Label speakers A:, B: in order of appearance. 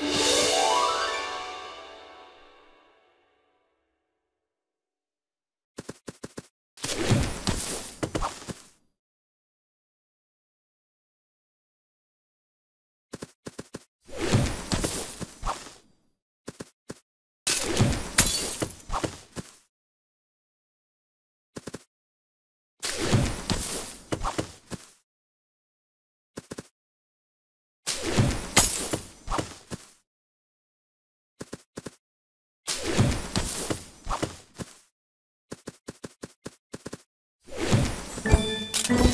A: you Thank you.